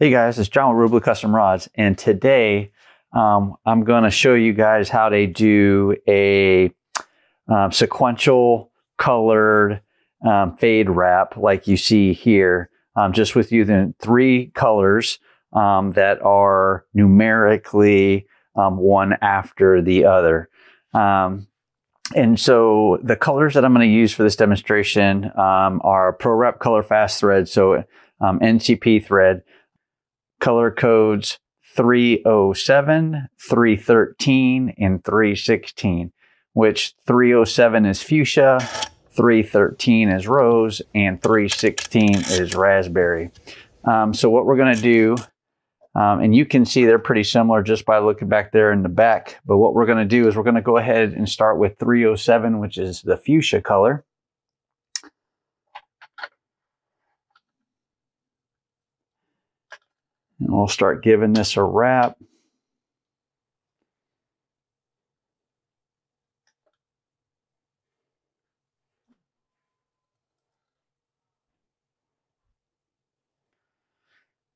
Hey guys, it's John with ReelBlue Custom Rods, and today um, I'm going to show you guys how to do a um, sequential colored um, fade wrap like you see here, um, just with using three colors um, that are numerically um, one after the other. and so the colors that I'm going to use for this demonstration are ProWrap Color Fast thread, so NCP thread color codes 307, 313, and 316, which 307 is fuchsia, 313 is rose, and 316 is raspberry. Um, so what we're going to do, um, and you can see they're pretty similar just by looking back there in the back, but what we're going to do is we're going to go ahead and start with 307, which is the fuchsia color. We'll start giving this a wrap.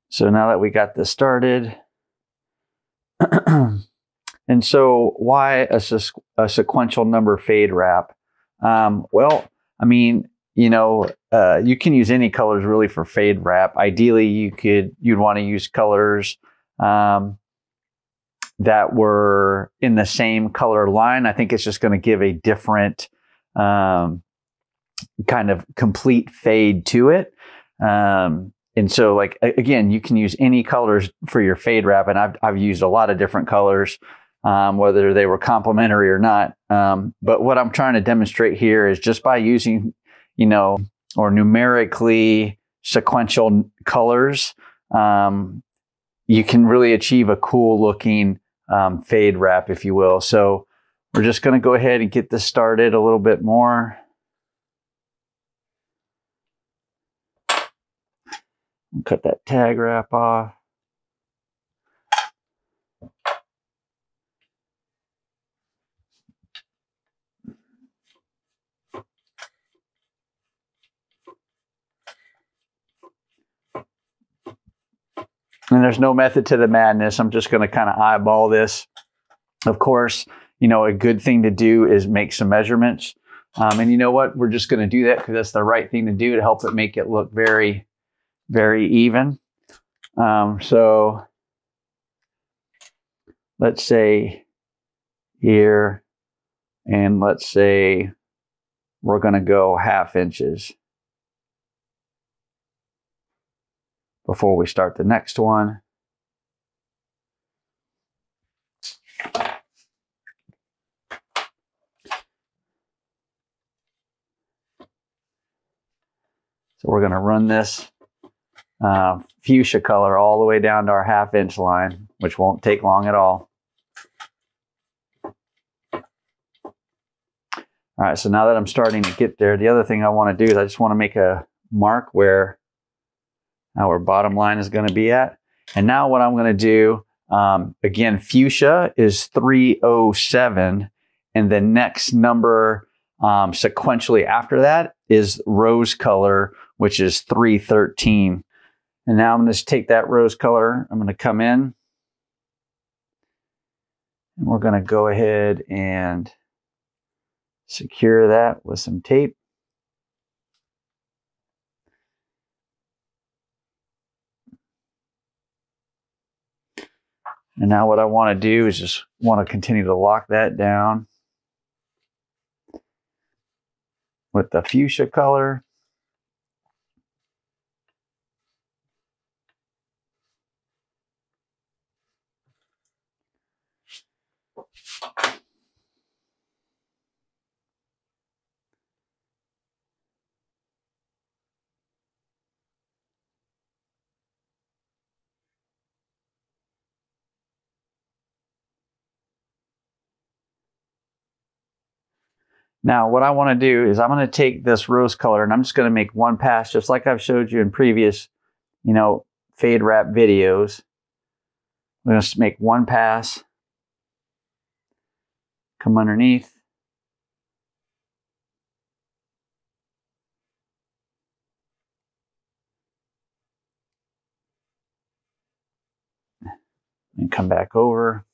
So now that we got this started, and so why a, a, sequential number fade wrap? Um, well, I mean, you know, uh, you can use any colors really for fade wrap. Ideally, you could you'd want to use colors um, that were in the same color line. I think it's just going to give a different um, kind of complete fade to it. Um, and so, like again, you can use any colors for your fade wrap, and I've I've used a lot of different colors. Um, whether they were complementary or not. Um, but what I'm trying to demonstrate here is just by using you know, or numerically sequential colors, um, you can really achieve a cool looking um, fade wrap, if you will. So we're just going to go ahead and get this started a little bit more. Cut that tag wrap off. And there's no method to the madness. I'm just going to kind of eyeball this. Of course, you know, a good thing to do is make some measurements. Um, and you know what? We're just going to do that because that's the right thing to do to help it make it look very, very even. Um, so let's say here, and let's say we're going to go half inches. Before we start the next one. So we're going to run this uh, fuchsia color all the way down to our half inch line, which won't take long at all. All right, so now that I'm starting to get there, the other thing I want to do is I just want to make a mark where our bottom line is going to be at. And now what I'm going to do, um, again, fuchsia is 307. And the next number um, sequentially after that is rose color, which is 313. And now I'm going to take that rose color. I'm going to come in. And we're going to go ahead and secure that with some tape. And now what I want to do is just want to continue to lock that down with the fuchsia color. Now, what I want to do is I'm going to take this rose color and I'm just going to make one pass, just like I've showed you in previous, you know, fade wrap videos. I'm going to make one pass, come underneath, and come back over.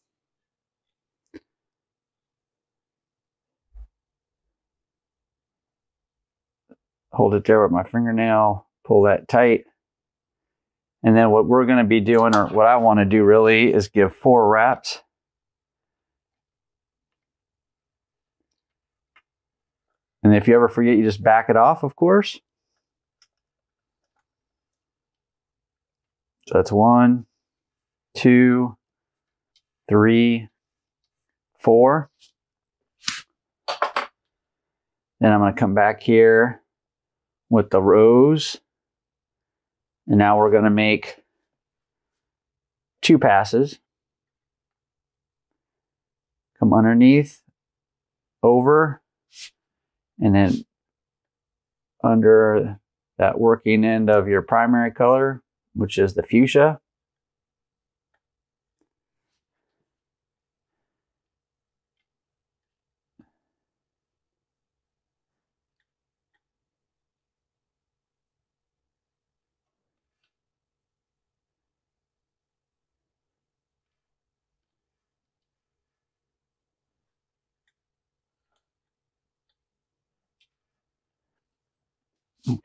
Hold it there with my fingernail, pull that tight. And then what we're going to be doing, or what I want to do really, is give four wraps. And if you ever forget, you just back it off, of course. So that's one, two, three, four. Then I'm going to come back here with the rose. And now we're going to make two passes. Come underneath, over, and then under that working end of your primary color, which is the fuchsia.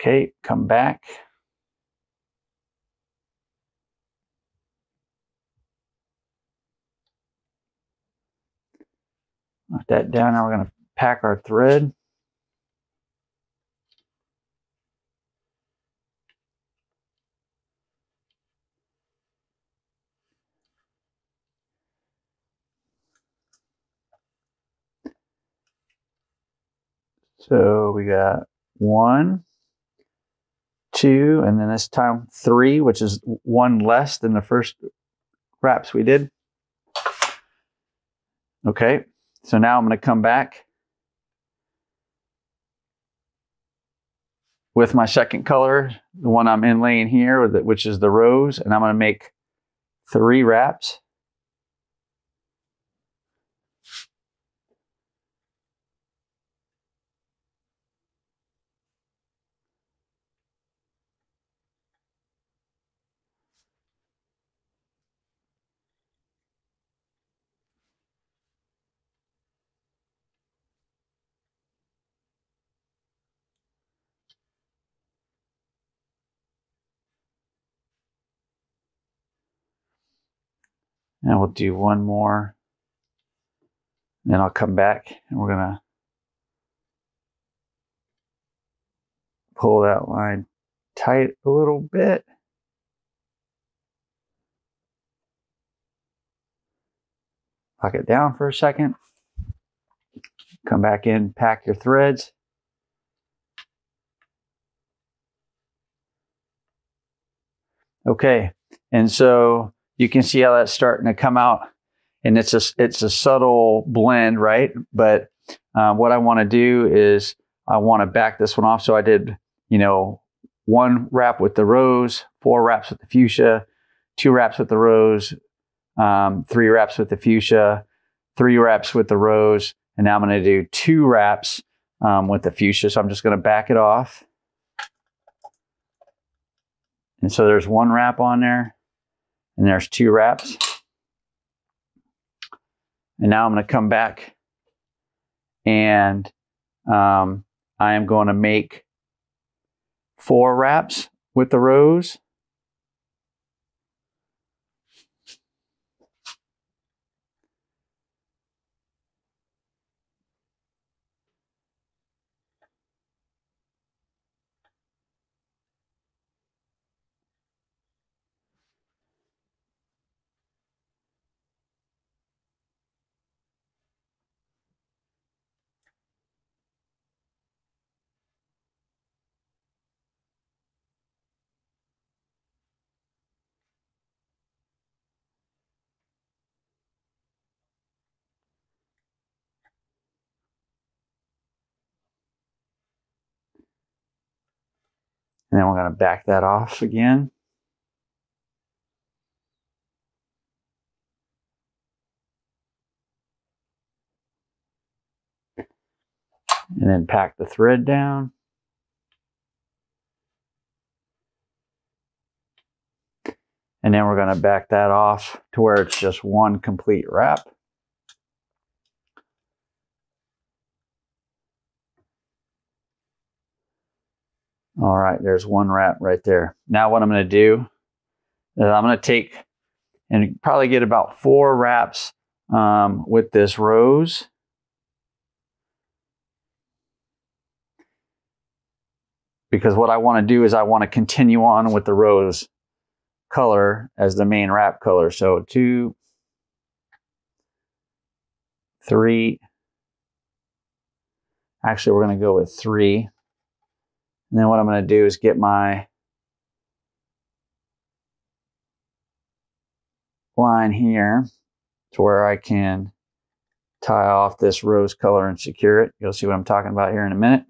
Okay, come back. Knock that down. Now we're going to pack our thread. So we got one, two, and then this time three, which is one less than the first wraps we did. Okay, so now I'm going to come back with my second color, the one I'm inlaying here, which is the rose, and I'm going to make three wraps. And we'll do one more. Then I'll come back and we're going to pull that line tight a little bit. Lock it down for a second. Come back in, pack your threads. Okay, and so you can see how that's starting to come out. And it's a it's a subtle blend right? But uh, what i want to do is i want to back this one off. So i did you know one wrap with the rose four wraps with the fuchsia two wraps with the rose um, three wraps with the fuchsia three wraps with the rose and now i'm going to do two wraps um, with the fuchsia. So i'm just going to back it off. And so there's one wrap on there and there's two wraps. And now I'm going to come back and um, I am going to make four wraps with the rose. And then we're going to back that off again. And then pack the thread down. And then we're going to back that off to where it's just one complete wrap. All right, there's one wrap right there. Now what I'm going to do is I'm going to take and probably get about four wraps um, with this rose. Because what I want to do is I want to continue on with the rose color as the main wrap color. So two, three. Actually, we're going to go with three. And then what I'm going to do is get my line here to where I can tie off this rose color and secure it. You'll see what I'm talking about here in a minute.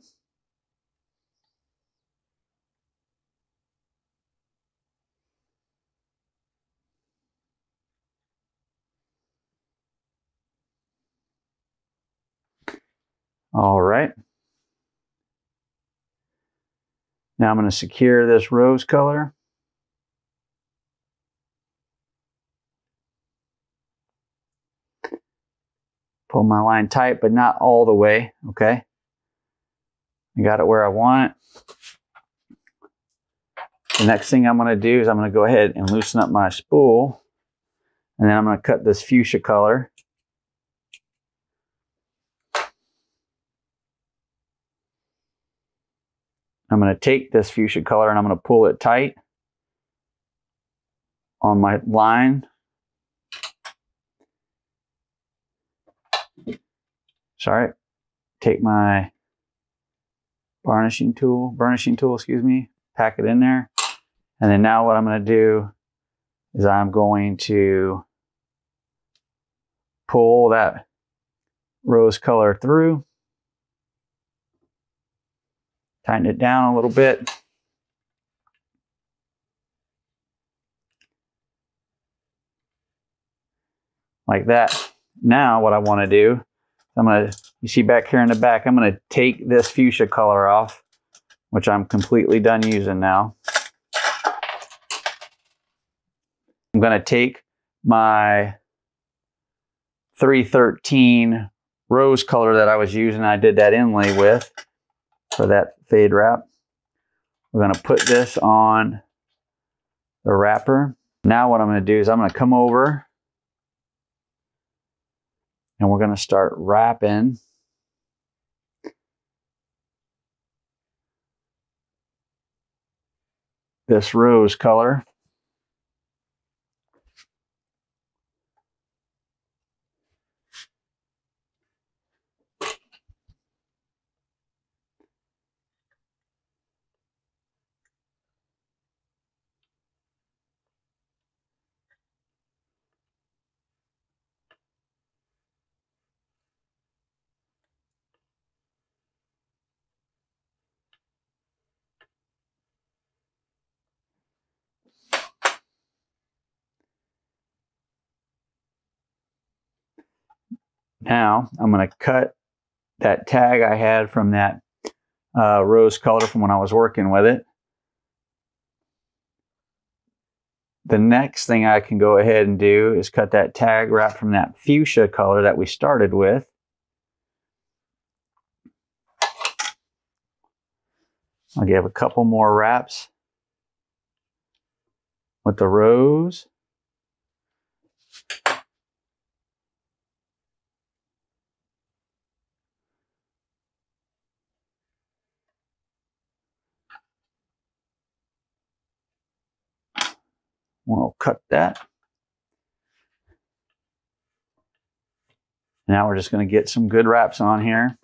All right. Now I'm going to secure this rose color. Pull my line tight, but not all the way, okay? I got it where I want it. The next thing I'm going to do is I'm going to go ahead and loosen up my spool. And then I'm going to cut this fuchsia color. I'm going to take this fuchsia color and I'm going to pull it tight on my line. Sorry, take my varnishing tool, burnishing tool, excuse me, pack it in there. And then now what I'm going to do is I'm going to pull that rose color through. Tighten it down a little bit. Like that. Now what I want to do, I'm going to, you see back here in the back, I'm going to take this fuchsia color off, which I'm completely done using now. I'm going to take my 313 rose color that I was using, I did that inlay with for that fade wrap. We're going to put this on the wrapper. Now what I'm going to do is I'm going to come over and we're going to start wrapping this rose color Now I'm going to cut that tag I had from that uh, rose color from when I was working with it. The next thing I can go ahead and do is cut that tag right from that fuchsia color that we started with. I'll give a couple more wraps with the rose. We'll cut that. Now we're just going to get some good wraps on here.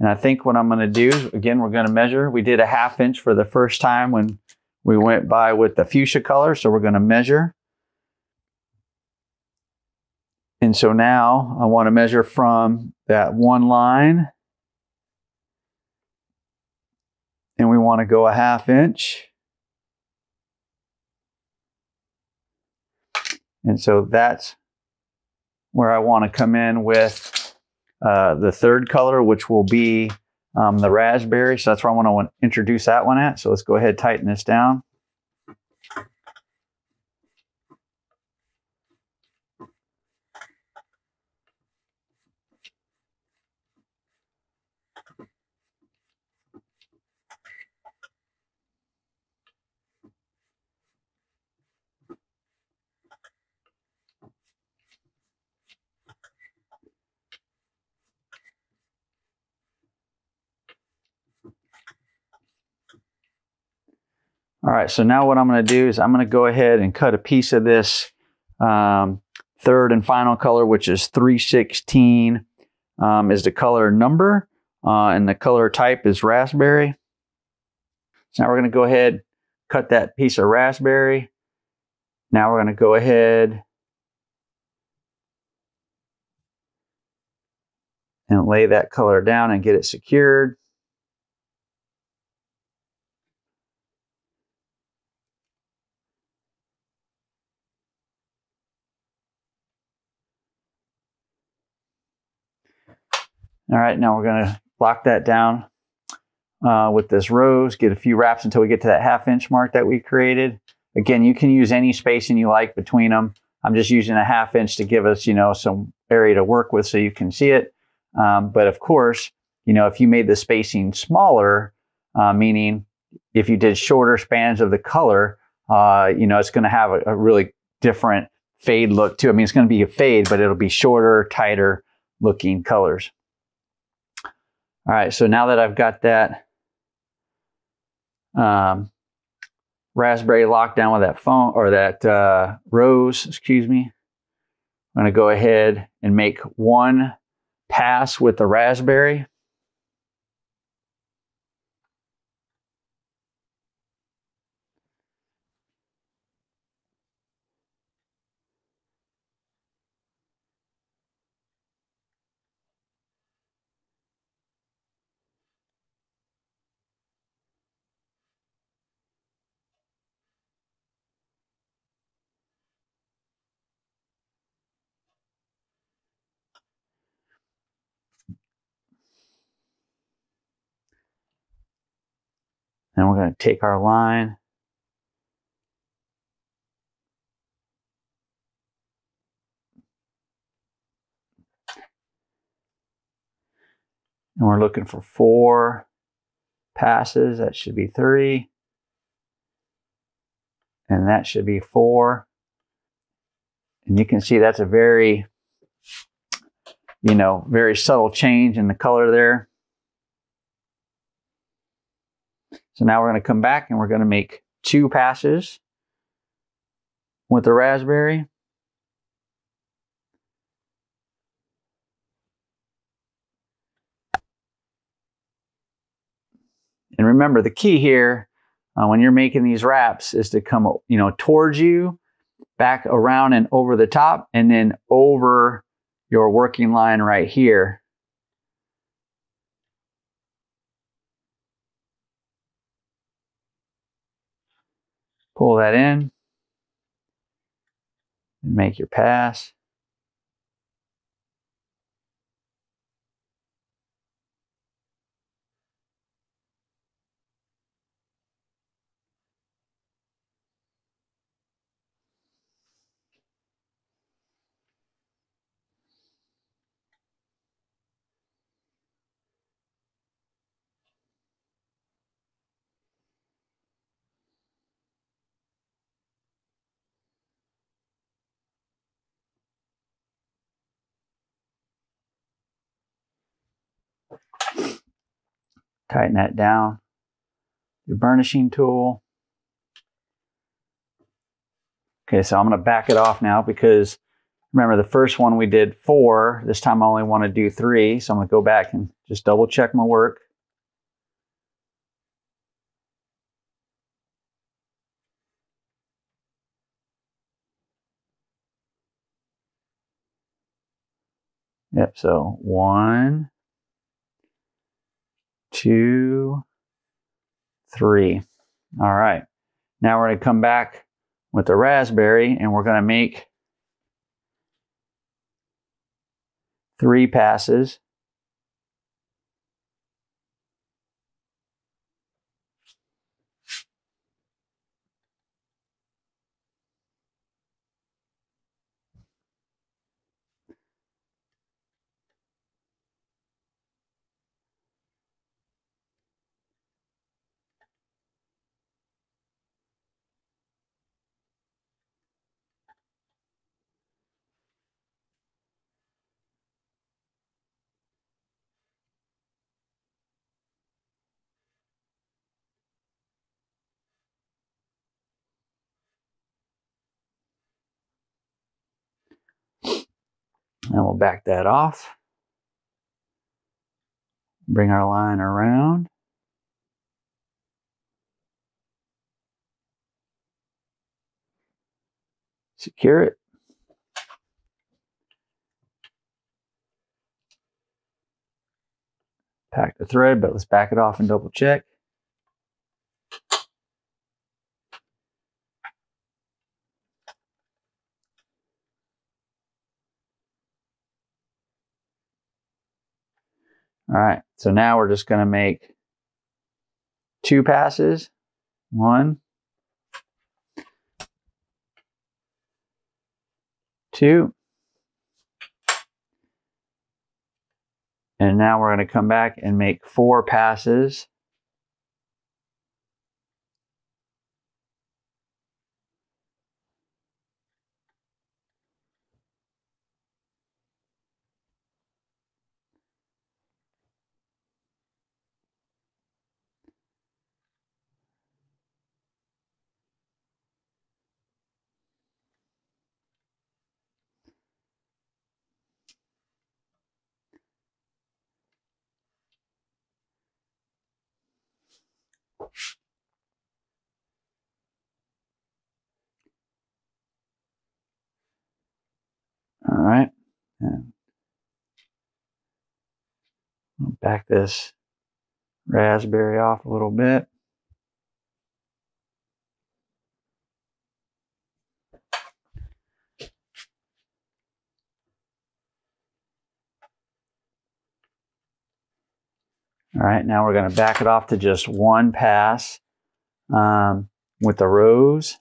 And I think what I'm going to do, again, we're going to measure. We did a half inch for the first time when we went by with the fuchsia color. So we're going to measure. And so now I want to measure from that one line. And we want to go a half inch. And so that's where I want to come in with uh, the third color, which will be um, the raspberry. So that's where I want to introduce that one at. So let's go ahead tighten this down. All right, so now what I'm going to do is I'm going to go ahead and cut a piece of this um, third and final color, which is 316 um, is the color number, uh, and the color type is raspberry. So now we're going to go ahead, cut that piece of raspberry. Now we're going to go ahead and lay that color down and get it secured. All right, now we're going to lock that down uh, with this rose, get a few wraps until we get to that half inch mark that we created. Again, you can use any spacing you like between them. I'm just using a half inch to give us, you know, some area to work with so you can see it. Um, but of course, you know, if you made the spacing smaller, uh, meaning if you did shorter spans of the color, uh, you know, it's going to have a, a really different fade look too. I mean, it's going to be a fade, but it'll be shorter, tighter looking colors. All right, so now that I've got that um, raspberry locked down with that phone or that uh, rose, excuse me, I'm to go ahead and make one pass with the raspberry. And we're going to take our line. And we're looking for four passes. That should be three. And that should be four. And you can see that's a very, you know, very subtle change in the color there. So now we're going to come back and we're going to make two passes with the raspberry. And remember, the key here uh, when you're making these wraps is to come, you know, towards you, back around and over the top, and then over your working line right here. Pull that in and make your pass. Tighten that down. Your burnishing tool. Okay, so I'm going to back it off now because remember the first one we did four. This time I only want to do three. So I'm going to go back and just double check my work. Yep, so one, two, three. All right. Now we're going to come back with the raspberry and we're going to make three passes. And we'll back that off. Bring our line around. Secure it. Pack the thread, but let's back it off and double check. All right, so now we're just going to make two passes. One, two. And now we're going to come back and make four passes. All right. And I'll back this raspberry off a little bit. All right, now we're going to back it off to just one pass um, with the rose.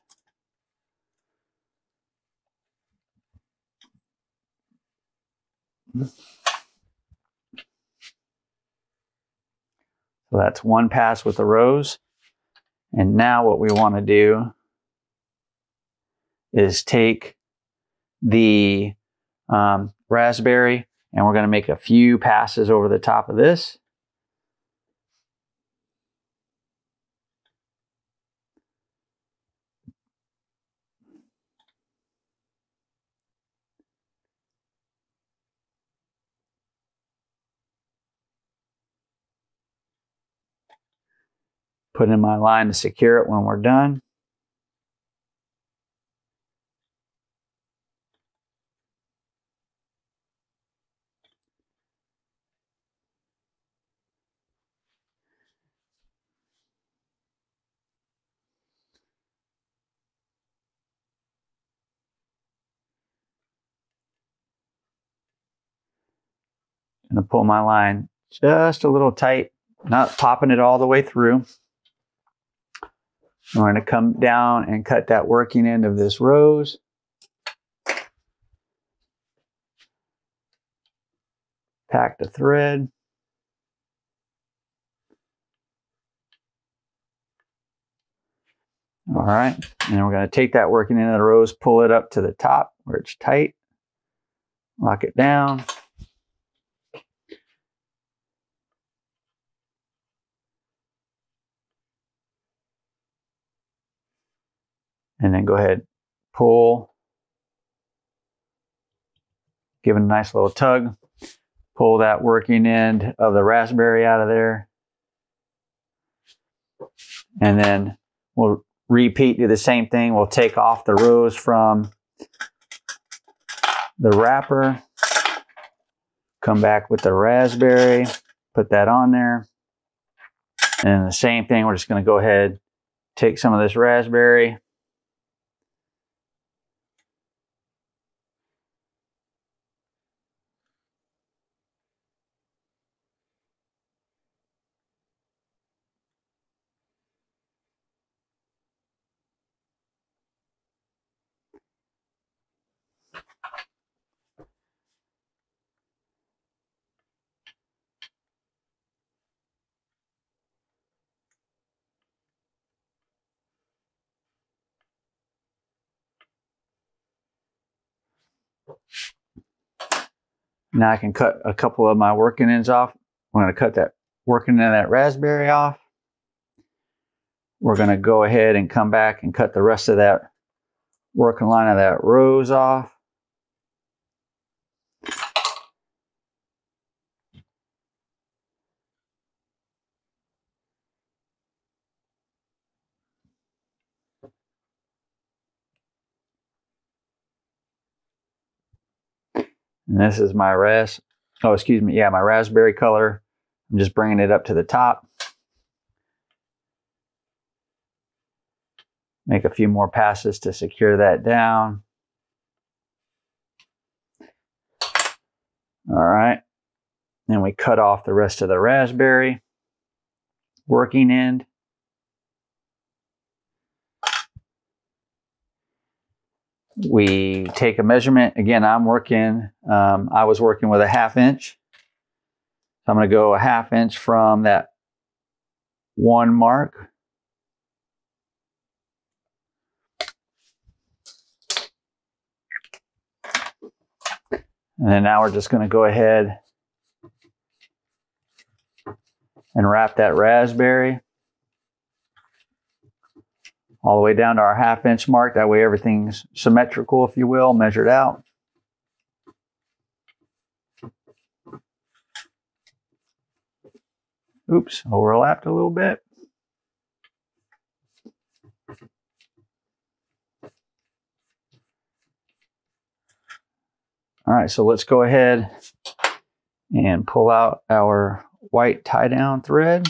So that's one pass with the rose. And now what we want to do is take the um, raspberry and we're going to make a few passes over the top of this. Put in my line to secure it when we're done. going to pull my line just a little tight, not popping it all the way through. I'm going to come down and cut that working end of this rose. Pack the thread. All right, and we're going to take that working end of the rose, pull it up to the top where it's tight, lock it down. And then go ahead, pull, give it a nice little tug, pull that working end of the raspberry out of there. And then we'll repeat, do the same thing. We'll take off the rose from the wrapper, come back with the raspberry, put that on there. And the same thing, we're just going to go ahead, take some of this raspberry, Now I can cut a couple of my working ends off. I'm going to cut that working end of that raspberry off. We're going to go ahead and come back and cut the rest of that working line of that rose off. And this is my ras, oh, excuse me, yeah, my raspberry color. I'm just bringing it up to the top. Make a few more passes to secure that down. All right. Then we cut off the rest of the raspberry working end. We take a measurement. Again, I'm working, um, I was working with a half inch. So I'm going to go a half inch from that one mark. And then now we're just going to go ahead and wrap that raspberry all the way down to our half inch mark. That way everything's symmetrical, if you will, measured out. Oops, overlapped a little bit. All right, so let's go ahead and pull out our white tie down thread.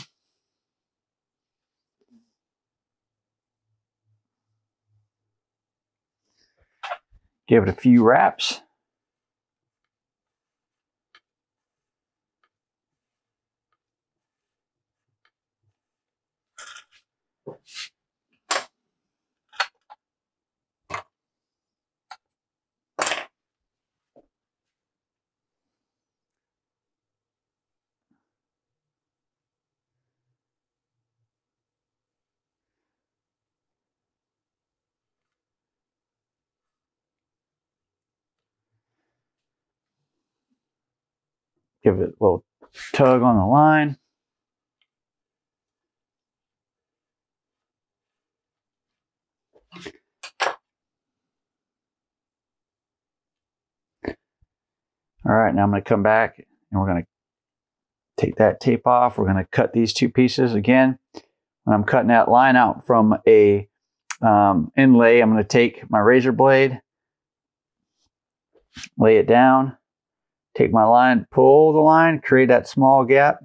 Give it a few wraps. Give it a little tug on the line. All right, now I'm going to come back and we're going to take that tape off. We're going to cut these two pieces again. When I'm cutting that line out from a um, inlay, I'm going to take my razor blade, lay it down, Take my line, pull the line, create that small gap.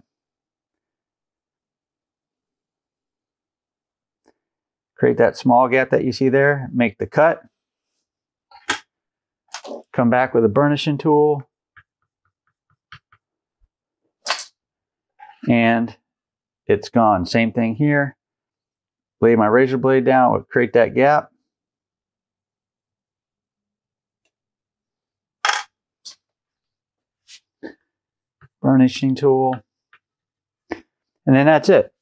Create that small gap that you see there, make the cut. Come back with a burnishing tool. And it's gone. Same thing here. Lay my razor blade down, create that gap. Burnishing tool. And then that's it.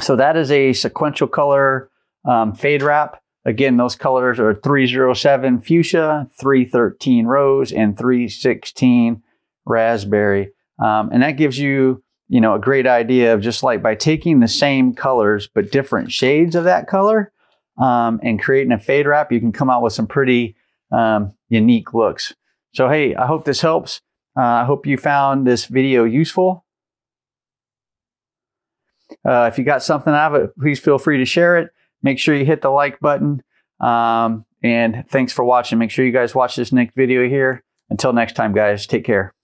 So that is a sequential color um, fade wrap. Again, those colors are 307 fuchsia, 313 rose, and 316 raspberry. Um, and that gives you, you know, a great idea of just like by taking the same colors, but different shades of that color um, and creating a fade wrap, you can come out with some pretty um, unique looks. So, hey, I hope this helps. Uh, I hope you found this video useful. Uh, if you got something out of it, please feel free to share it. Make sure you hit the like button. Um, and thanks for watching. Make sure you guys watch this next video here. Until next time, guys, take care.